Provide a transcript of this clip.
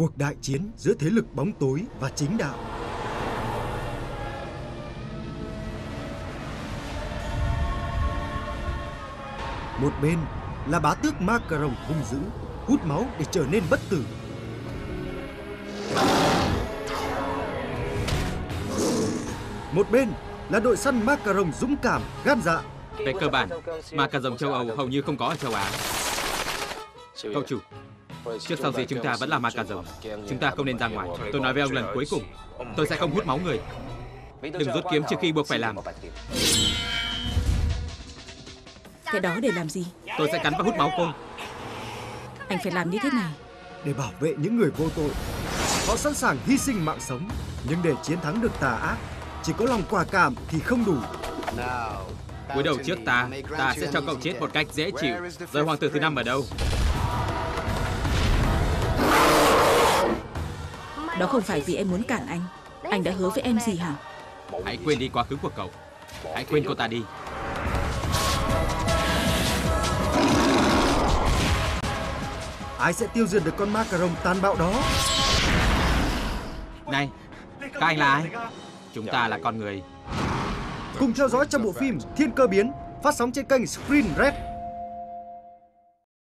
Cuộc đại chiến giữa thế lực bóng tối và chính đạo. Một bên là bá tước Macaron hung dữ, hút máu để trở nên bất tử. Một bên là đội săn Macaron dũng cảm, gan dạ. Về cơ bản, mà châu Âu hầu như không có ở châu Á. Cậu chủ, trước sau gì chúng ta vẫn là ma cà rồng. Chúng ta không nên ra ngoài. Tôi nói với ông lần cuối cùng, tôi sẽ không hút máu người. Đừng rút kiếm trước khi buộc phải làm. Cái đó để làm gì? Tôi sẽ cắn và hút máu cô. Anh phải làm như thế này. Để bảo vệ những người vô tội, họ sẵn sàng hy sinh mạng sống. Nhưng để chiến thắng được tà ác, chỉ có lòng quả cảm thì không đủ. Cúi đầu trước ta, ta sẽ cho cậu chết một cách dễ chịu. Rồi hoàng tử thứ năm ở đâu? Đó không phải vì em muốn cản anh. Anh đã hứa với em gì hả? Hãy quên đi quá khứ của cậu. Hãy quên cô ta đi. Ai sẽ tiêu diệt được con Macaron tàn bạo đó? Này, các anh là ai? Chúng ta là con người. Cùng theo dõi trong bộ phim Thiên Cơ Biến phát sóng trên kênh Screen Red